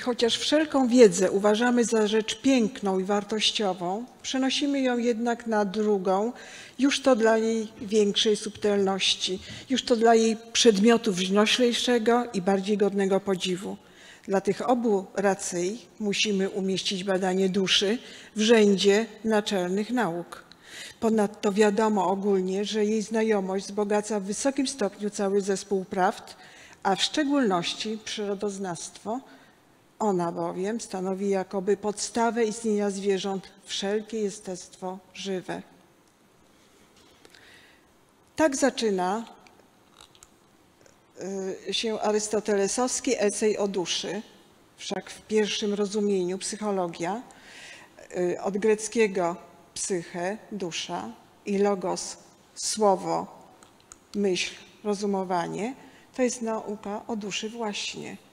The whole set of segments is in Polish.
chociaż wszelką wiedzę uważamy za rzecz piękną i wartościową, przenosimy ją jednak na drugą, już to dla jej większej subtelności, już to dla jej przedmiotu wznoślejszego i bardziej godnego podziwu. Dla tych obu racji musimy umieścić badanie duszy w rzędzie naczelnych nauk. Ponadto wiadomo ogólnie, że jej znajomość wzbogaca w wysokim stopniu cały zespół prawd, a w szczególności przyrodoznawstwo. Ona bowiem stanowi jakoby podstawę istnienia zwierząt, wszelkie jestestwo żywe. Tak zaczyna y, się arystotelesowski esej o duszy, wszak w pierwszym rozumieniu psychologia, y, od greckiego psyche, dusza i logos, słowo, myśl, rozumowanie, to jest nauka o duszy właśnie.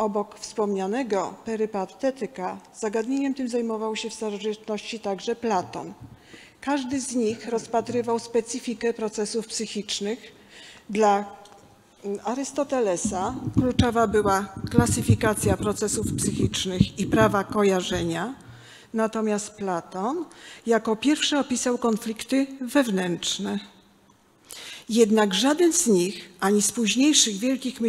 Obok wspomnianego perypatetyka zagadnieniem tym zajmował się w starożytności także Platon. Każdy z nich rozpatrywał specyfikę procesów psychicznych. Dla Arystotelesa kluczowa była klasyfikacja procesów psychicznych i prawa kojarzenia, natomiast Platon jako pierwszy opisał konflikty wewnętrzne. Jednak żaden z nich, ani z późniejszych wielkich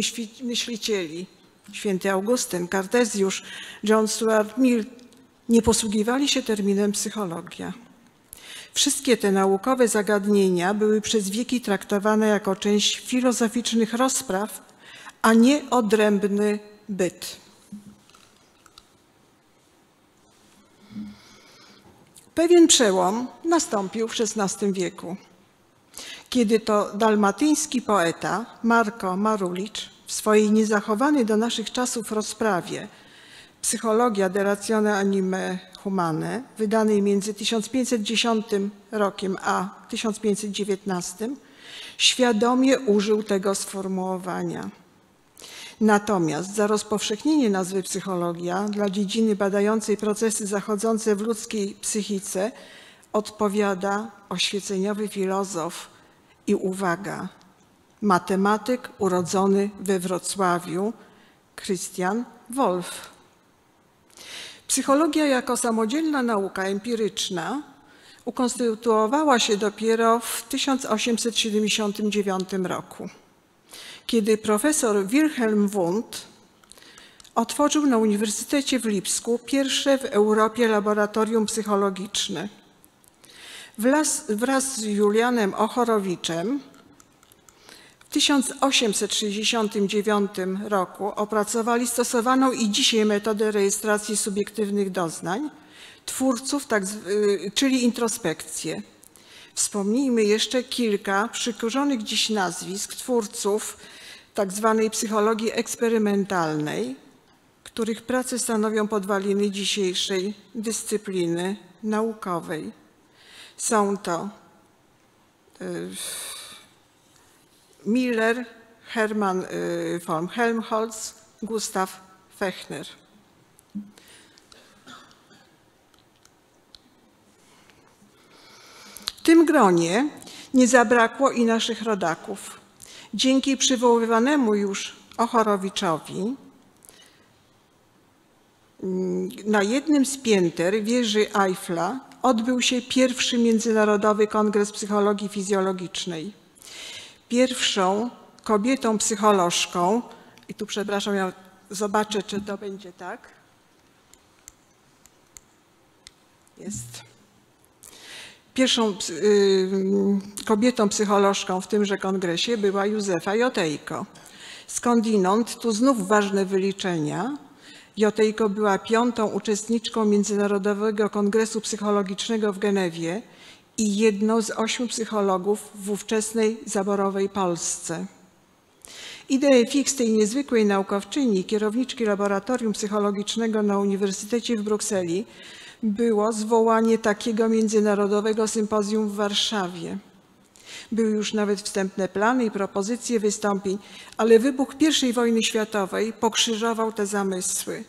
myślicieli, święty Augustyn, Kartezjusz, John Stuart Mill, nie posługiwali się terminem psychologia. Wszystkie te naukowe zagadnienia były przez wieki traktowane jako część filozoficznych rozpraw, a nie odrębny byt. Pewien przełom nastąpił w XVI wieku, kiedy to dalmatyński poeta Marko Marulicz w swojej niezachowanej do naszych czasów rozprawie Psychologia de ratione anime humane, wydanej między 1510 rokiem a 1519, świadomie użył tego sformułowania. Natomiast za rozpowszechnienie nazwy psychologia dla dziedziny badającej procesy zachodzące w ludzkiej psychice odpowiada oświeceniowy filozof i uwaga, matematyk urodzony we Wrocławiu, Christian Wolff. Psychologia jako samodzielna nauka empiryczna ukonstytuowała się dopiero w 1879 roku, kiedy profesor Wilhelm Wundt otworzył na Uniwersytecie w Lipsku pierwsze w Europie laboratorium psychologiczne. Wraz, wraz z Julianem Ochorowiczem 1869 roku opracowali stosowaną i dzisiaj metodę rejestracji subiektywnych doznań twórców, tak, czyli introspekcję. Wspomnijmy jeszcze kilka przykurzonych dziś nazwisk twórców tak zwanej psychologii eksperymentalnej, których prace stanowią podwaliny dzisiejszej dyscypliny naukowej. Są to y, Miller, Hermann y, von Helmholtz, Gustav Fechner. W tym gronie nie zabrakło i naszych rodaków. Dzięki przywoływanemu już Ochorowiczowi mm, na jednym z pięter wieży Eiffla odbył się pierwszy Międzynarodowy Kongres Psychologii Fizjologicznej. Pierwszą kobietą psycholożką, i tu przepraszam, ja zobaczę, czy to będzie tak. Jest. Pierwszą y, kobietą psycholożką w tymże kongresie była Józefa Jotejko. Skądinąd, tu znów ważne wyliczenia, Jotejko była piątą uczestniczką Międzynarodowego Kongresu Psychologicznego w Genewie i jedną z ośmiu psychologów w ówczesnej zaborowej Polsce. Ideę fix tej niezwykłej naukowczyni, kierowniczki Laboratorium Psychologicznego na Uniwersytecie w Brukseli, było zwołanie takiego międzynarodowego sympozjum w Warszawie. Były już nawet wstępne plany i propozycje wystąpień, ale wybuch I wojny światowej pokrzyżował te zamysły.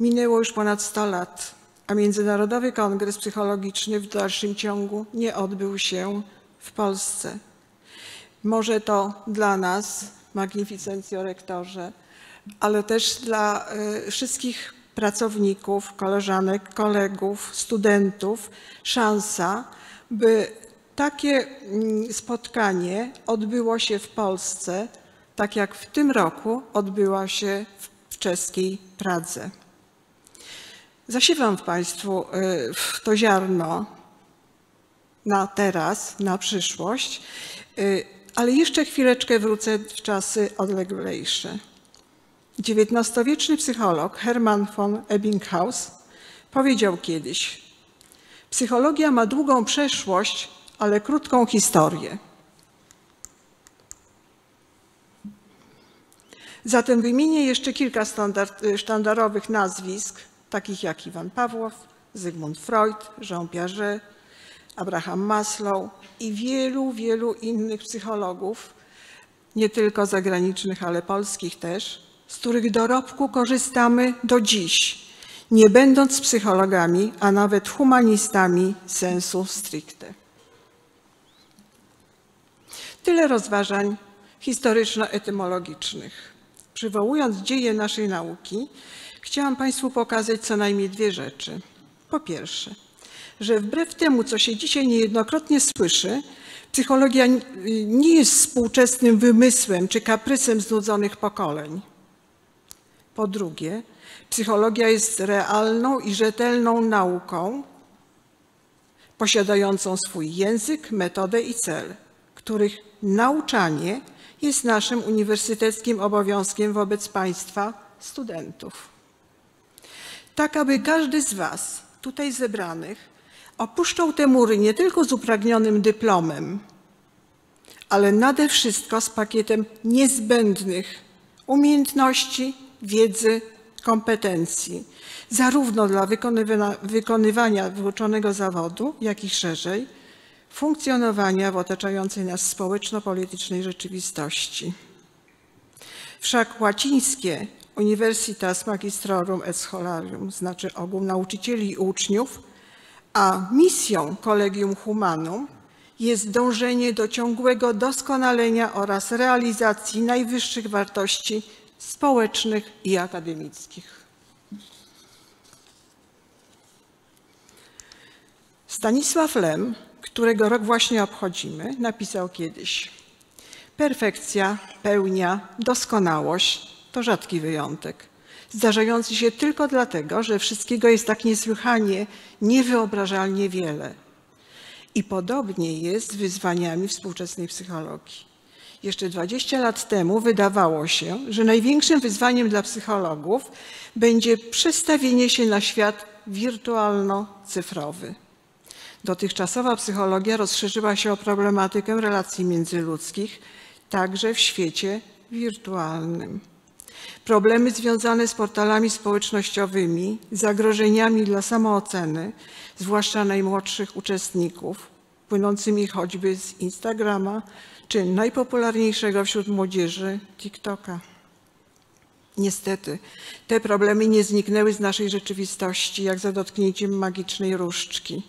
Minęło już ponad 100 lat, a Międzynarodowy Kongres Psychologiczny w dalszym ciągu nie odbył się w Polsce. Może to dla nas, magnificencjo rektorze, ale też dla y, wszystkich pracowników, koleżanek, kolegów, studentów szansa, by takie mm, spotkanie odbyło się w Polsce, tak jak w tym roku odbyło się w czeskiej Pradze. Zasiewam Państwu y, w to ziarno na teraz, na przyszłość, y, ale jeszcze chwileczkę wrócę w czasy odleglejsze. XIX-wieczny psycholog Hermann von Ebbinghaus powiedział kiedyś: Psychologia ma długą przeszłość, ale krótką historię. Zatem wymienię jeszcze kilka standard, sztandarowych nazwisk, takich jak Iwan Pawłow, Zygmunt Freud, Jean Piaget, Abraham Maslow i wielu, wielu innych psychologów, nie tylko zagranicznych, ale polskich też, z których dorobku korzystamy do dziś, nie będąc psychologami, a nawet humanistami sensu stricte. Tyle rozważań historyczno-etymologicznych. Przywołując dzieje naszej nauki, chciałam Państwu pokazać co najmniej dwie rzeczy. Po pierwsze, że wbrew temu, co się dzisiaj niejednokrotnie słyszy, psychologia nie jest współczesnym wymysłem czy kaprysem znudzonych pokoleń. Po drugie, psychologia jest realną i rzetelną nauką, posiadającą swój język, metodę i cel, których nauczanie jest naszym uniwersyteckim obowiązkiem wobec Państwa studentów. Tak, aby każdy z Was tutaj zebranych opuszczał te mury nie tylko z upragnionym dyplomem, ale nade wszystko z pakietem niezbędnych umiejętności, wiedzy, kompetencji, zarówno dla wykonywania, wykonywania wyuczonego zawodu, jak i szerzej funkcjonowania w otaczającej nas społeczno-politycznej rzeczywistości. Wszak łacińskie Universitas Magistrorum et Scholarium, znaczy ogół nauczycieli i uczniów, a misją Collegium Humanum jest dążenie do ciągłego doskonalenia oraz realizacji najwyższych wartości społecznych i akademickich. Stanisław Lem, którego rok właśnie obchodzimy, napisał kiedyś: Perfekcja, pełnia, doskonałość to rzadki wyjątek, zdarzający się tylko dlatego, że wszystkiego jest tak niesłychanie, niewyobrażalnie wiele. I podobnie jest z wyzwaniami współczesnej psychologii. Jeszcze 20 lat temu wydawało się, że największym wyzwaniem dla psychologów będzie przestawienie się na świat wirtualno-cyfrowy. Dotychczasowa psychologia rozszerzyła się o problematykę relacji międzyludzkich, także w świecie wirtualnym. Problemy związane z portalami społecznościowymi, zagrożeniami dla samooceny, zwłaszcza najmłodszych uczestników, płynącymi choćby z Instagrama czy najpopularniejszego wśród młodzieży TikToka. Niestety, te problemy nie zniknęły z naszej rzeczywistości, jak za dotknięciem magicznej różdżki.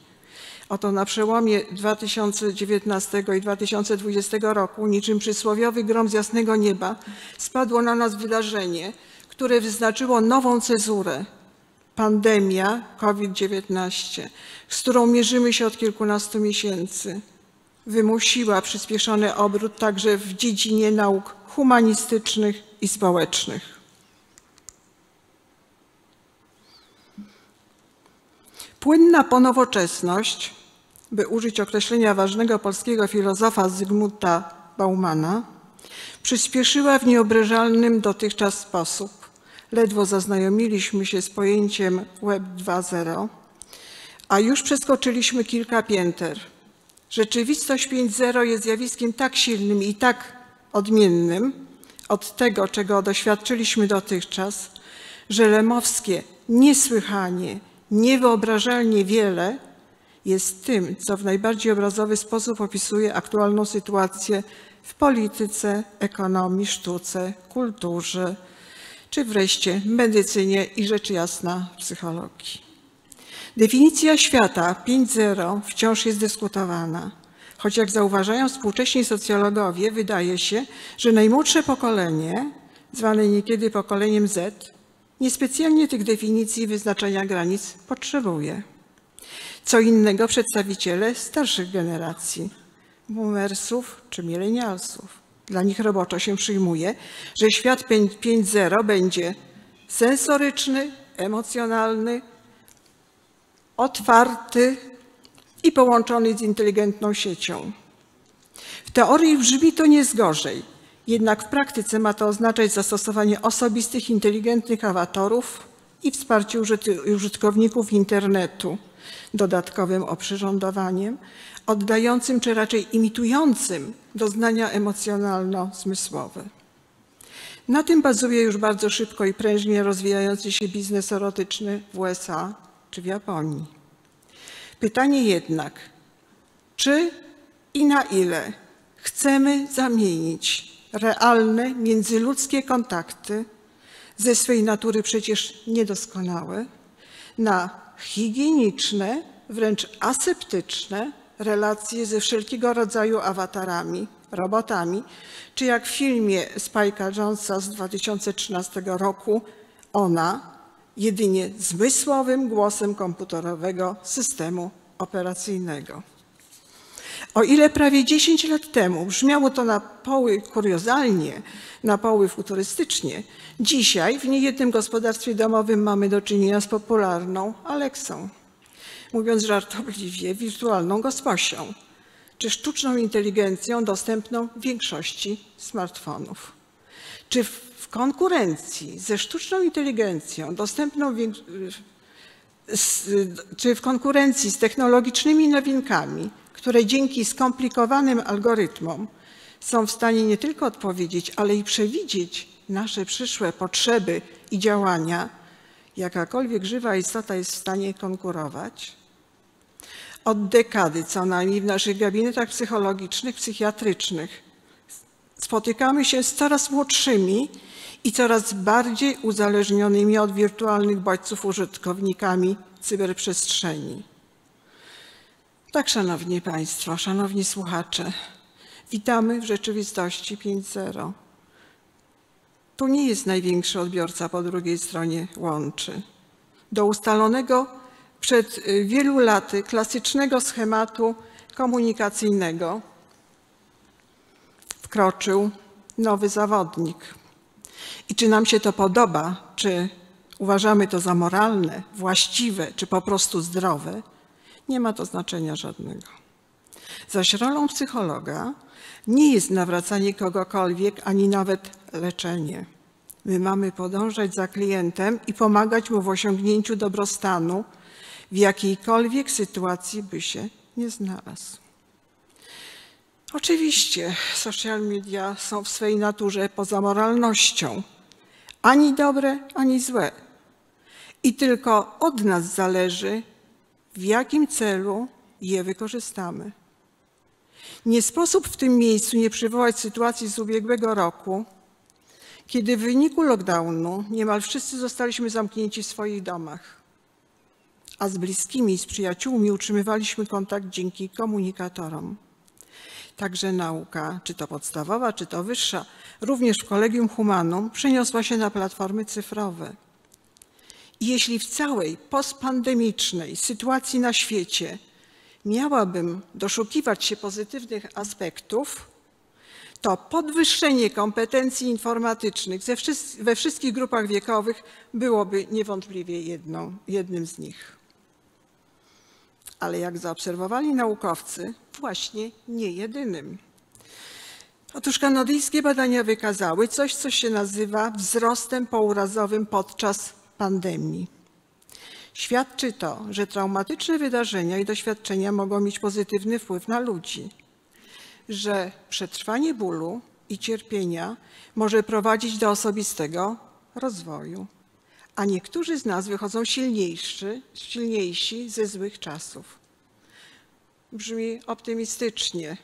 Oto na przełomie 2019 i 2020 roku, niczym przysłowiowy grom z jasnego nieba, spadło na nas wydarzenie, które wyznaczyło nową cezurę. Pandemia COVID-19, z którą mierzymy się od kilkunastu miesięcy, wymusiła przyspieszony obrót także w dziedzinie nauk humanistycznych i społecznych. Płynna ponowoczesność, by użyć określenia ważnego polskiego filozofa Zygmunta Baumana, przyspieszyła w nieobrażalnym dotychczas sposób. Ledwo zaznajomiliśmy się z pojęciem Web 2.0, a już przeskoczyliśmy kilka pięter. Rzeczywistość 5.0 jest zjawiskiem tak silnym i tak odmiennym od tego, czego doświadczyliśmy dotychczas, że lemowskie niesłychanie niewyobrażalnie wiele jest tym, co w najbardziej obrazowy sposób opisuje aktualną sytuację w polityce, ekonomii, sztuce, kulturze, czy wreszcie medycynie i rzecz jasna psychologii. Definicja świata 5.0 wciąż jest dyskutowana, choć jak zauważają współcześni socjologowie, wydaje się, że najmłodsze pokolenie zwane niekiedy pokoleniem Z, niespecjalnie tych definicji i wyznaczania granic potrzebuje. Co innego przedstawiciele starszych generacji, boomersów czy milenialsów. Dla nich roboczo się przyjmuje, że świat 5.0 będzie sensoryczny, emocjonalny, otwarty i połączony z inteligentną siecią. W teorii brzmi to nie zgorzej, jednak w praktyce ma to oznaczać zastosowanie osobistych, inteligentnych awatarów i wsparcie użytkowników internetu dodatkowym oprzyrządowaniem, oddającym czy raczej imitującym doznania emocjonalno-zmysłowe. Na tym bazuje już bardzo szybko i prężnie rozwijający się biznes erotyczny w USA czy w Japonii. Pytanie jednak, czy i na ile chcemy zamienić realne międzyludzkie kontakty ze swej natury przecież niedoskonałe na higieniczne, wręcz aseptyczne relacje ze wszelkiego rodzaju awatarami, robotami, czy jak w filmie Spike'a Jonesa z 2013 roku ona jedynie zmysłowym głosem komputerowego systemu operacyjnego. O ile prawie 10 lat temu brzmiało to na poły kuriozalnie, na poły futurystycznie, dzisiaj w niejednym gospodarstwie domowym mamy do czynienia z popularną Aleksą. Mówiąc żartobliwie, wirtualną gosposią, czy sztuczną inteligencją dostępną większości smartfonów. Czy w konkurencji ze sztuczną inteligencją dostępną czy w konkurencji z technologicznymi nowinkami które dzięki skomplikowanym algorytmom są w stanie nie tylko odpowiedzieć, ale i przewidzieć nasze przyszłe potrzeby i działania, jakakolwiek żywa istota jest w stanie konkurować? Od dekady co najmniej w naszych gabinetach psychologicznych, psychiatrycznych spotykamy się z coraz młodszymi i coraz bardziej uzależnionymi od wirtualnych bodźców użytkownikami cyberprzestrzeni. Tak, Szanowni Państwo, Szanowni Słuchacze, witamy w rzeczywistości 5.0. Tu nie jest największy odbiorca po drugiej stronie łączy. Do ustalonego przed y, wielu laty klasycznego schematu komunikacyjnego wkroczył nowy zawodnik. I czy nam się to podoba, czy uważamy to za moralne, właściwe, czy po prostu zdrowe, nie ma to znaczenia żadnego. Zaś rolą psychologa nie jest nawracanie kogokolwiek, ani nawet leczenie. My mamy podążać za klientem i pomagać mu w osiągnięciu dobrostanu, w jakiejkolwiek sytuacji by się nie znalazł. Oczywiście social media są w swej naturze poza moralnością. Ani dobre, ani złe. I tylko od nas zależy, w jakim celu je wykorzystamy. Nie sposób w tym miejscu nie przywołać sytuacji z ubiegłego roku, kiedy w wyniku lockdownu niemal wszyscy zostaliśmy zamknięci w swoich domach, a z bliskimi i z przyjaciółmi utrzymywaliśmy kontakt dzięki komunikatorom. Także nauka, czy to podstawowa, czy to wyższa, również w Kolegium Humanum przeniosła się na platformy cyfrowe. Jeśli w całej postpandemicznej sytuacji na świecie miałabym doszukiwać się pozytywnych aspektów, to podwyższenie kompetencji informatycznych we wszystkich grupach wiekowych byłoby niewątpliwie jedną, jednym z nich. Ale jak zaobserwowali naukowcy, właśnie nie jedynym. Otóż kanadyjskie badania wykazały coś, co się nazywa wzrostem pourazowym podczas pandemii. Świadczy to, że traumatyczne wydarzenia i doświadczenia mogą mieć pozytywny wpływ na ludzi, że przetrwanie bólu i cierpienia może prowadzić do osobistego rozwoju, a niektórzy z nas wychodzą silniejsi, silniejsi ze złych czasów. Brzmi optymistycznie,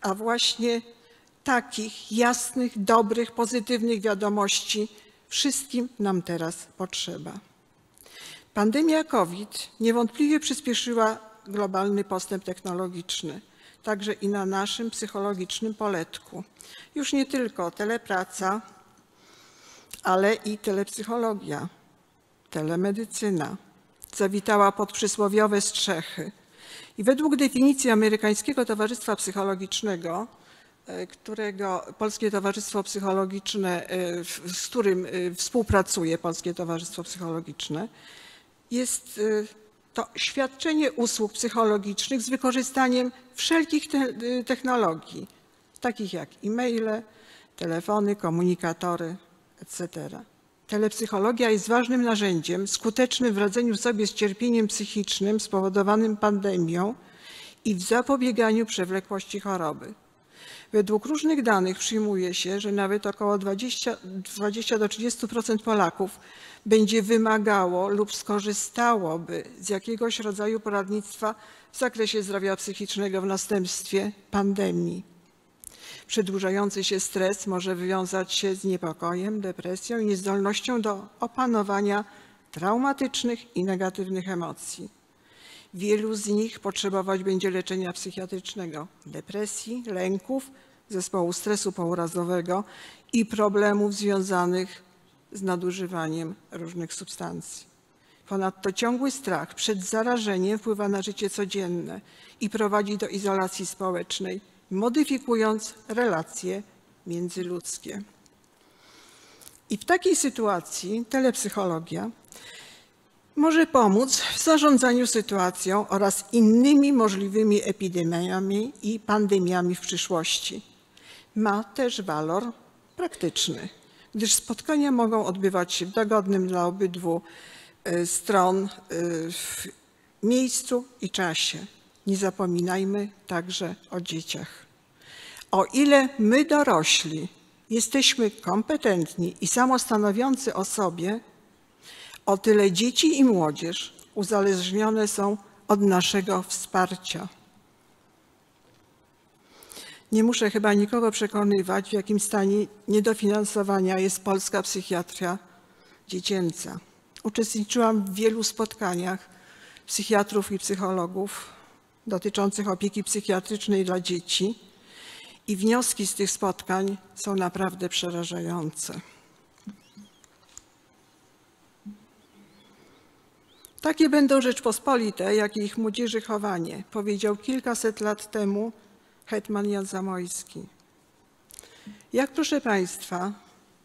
a właśnie takich jasnych, dobrych, pozytywnych wiadomości Wszystkim nam teraz potrzeba. Pandemia COVID niewątpliwie przyspieszyła globalny postęp technologiczny, także i na naszym psychologicznym poletku. Już nie tylko telepraca, ale i telepsychologia, telemedycyna zawitała pod przysłowiowe strzechy. I według definicji Amerykańskiego Towarzystwa Psychologicznego, którego Polskie Towarzystwo Psychologiczne, e, z którym e, współpracuje Polskie Towarzystwo Psychologiczne, jest to świadczenie usług psychologicznych z wykorzystaniem wszelkich te technologii, takich jak e-maile, telefony, komunikatory, etc. Telepsychologia jest ważnym narzędziem skutecznym w radzeniu sobie z cierpieniem psychicznym spowodowanym pandemią i w zapobieganiu przewlekłości choroby. Według różnych danych przyjmuje się, że nawet około 20, 20 do 30% Polaków będzie wymagało lub skorzystałoby z jakiegoś rodzaju poradnictwa w zakresie zdrowia psychicznego w następstwie pandemii. Przedłużający się stres może wywiązać się z niepokojem, depresją i niezdolnością do opanowania traumatycznych i negatywnych emocji. Wielu z nich potrzebować będzie leczenia psychiatrycznego, depresji, lęków, zespołu stresu pourazowego i problemów związanych z nadużywaniem różnych substancji. Ponadto ciągły strach przed zarażeniem wpływa na życie codzienne i prowadzi do izolacji społecznej modyfikując relacje międzyludzkie. I w takiej sytuacji telepsychologia może pomóc w zarządzaniu sytuacją oraz innymi możliwymi epidemiami i pandemiami w przyszłości. Ma też walor praktyczny, gdyż spotkania mogą odbywać się w dogodnym dla obydwu e, stron e, w miejscu i czasie. Nie zapominajmy także o dzieciach. O ile my dorośli jesteśmy kompetentni i samostanowiący o sobie, o tyle dzieci i młodzież uzależnione są od naszego wsparcia. Nie muszę chyba nikogo przekonywać, w jakim stanie niedofinansowania jest polska psychiatria dziecięca. Uczestniczyłam w wielu spotkaniach psychiatrów i psychologów dotyczących opieki psychiatrycznej dla dzieci i wnioski z tych spotkań są naprawdę przerażające. Takie będą Rzeczpospolite, jak i ich młodzieży chowanie, powiedział kilkaset lat temu hetman Jan Zamojski. Jak proszę Państwa,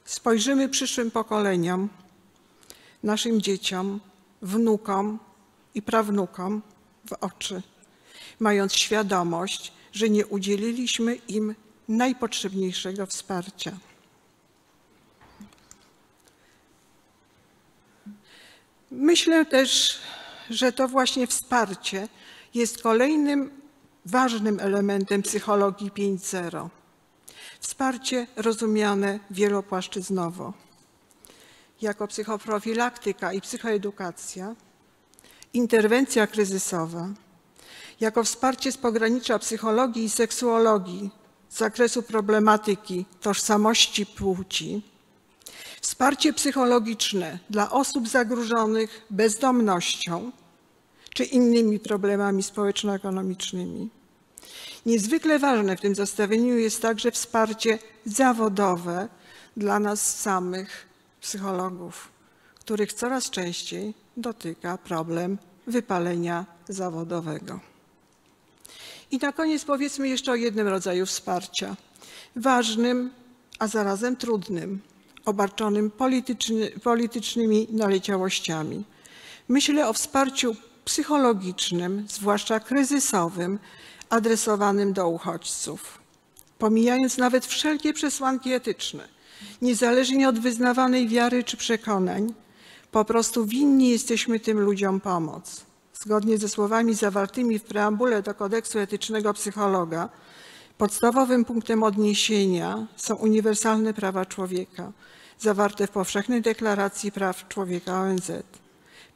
spojrzymy przyszłym pokoleniom, naszym dzieciom, wnukom i prawnukom w oczy, mając świadomość, że nie udzieliliśmy im najpotrzebniejszego wsparcia. Myślę też, że to właśnie wsparcie jest kolejnym ważnym elementem psychologii 5.0. Wsparcie rozumiane wielopłaszczyznowo. Jako psychoprofilaktyka i psychoedukacja, interwencja kryzysowa, jako wsparcie z pogranicza psychologii i seksuologii z zakresu problematyki tożsamości płci, wsparcie psychologiczne dla osób zagrożonych bezdomnością czy innymi problemami społeczno-ekonomicznymi. Niezwykle ważne w tym zestawieniu jest także wsparcie zawodowe dla nas samych psychologów, których coraz częściej dotyka problem wypalenia zawodowego. I na koniec powiedzmy jeszcze o jednym rodzaju wsparcia. Ważnym, a zarazem trudnym, obarczonym polityczny, politycznymi naleciałościami. Myślę o wsparciu psychologicznym, zwłaszcza kryzysowym, adresowanym do uchodźców. Pomijając nawet wszelkie przesłanki etyczne, niezależnie od wyznawanej wiary czy przekonań, po prostu winni jesteśmy tym ludziom pomoc. Zgodnie ze słowami zawartymi w preambule do kodeksu etycznego psychologa, podstawowym punktem odniesienia są uniwersalne prawa człowieka, zawarte w Powszechnej Deklaracji Praw Człowieka ONZ.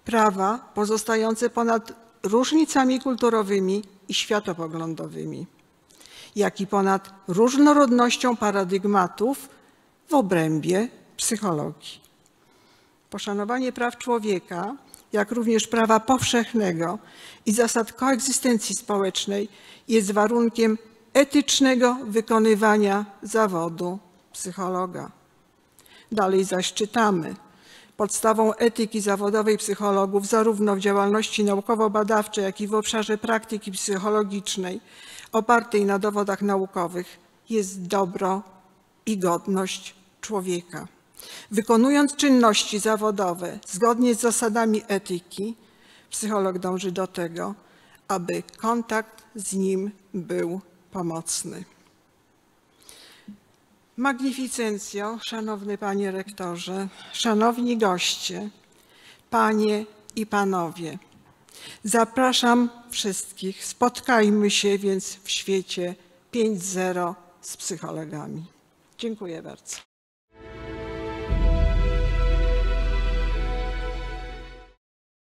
Prawa pozostające ponad różnicami kulturowymi i światopoglądowymi, jak i ponad różnorodnością paradygmatów w obrębie psychologii. Poszanowanie praw człowieka jak również prawa powszechnego i zasad koegzystencji społecznej jest warunkiem etycznego wykonywania zawodu psychologa. Dalej zaś czytamy. Podstawą etyki zawodowej psychologów zarówno w działalności naukowo-badawczej, jak i w obszarze praktyki psychologicznej opartej na dowodach naukowych jest dobro i godność człowieka. Wykonując czynności zawodowe zgodnie z zasadami etyki, psycholog dąży do tego, aby kontakt z nim był pomocny. Magnificencjo, szanowny panie rektorze, szanowni goście, panie i panowie. Zapraszam wszystkich, spotkajmy się więc w świecie 5.0 z psychologami. Dziękuję bardzo.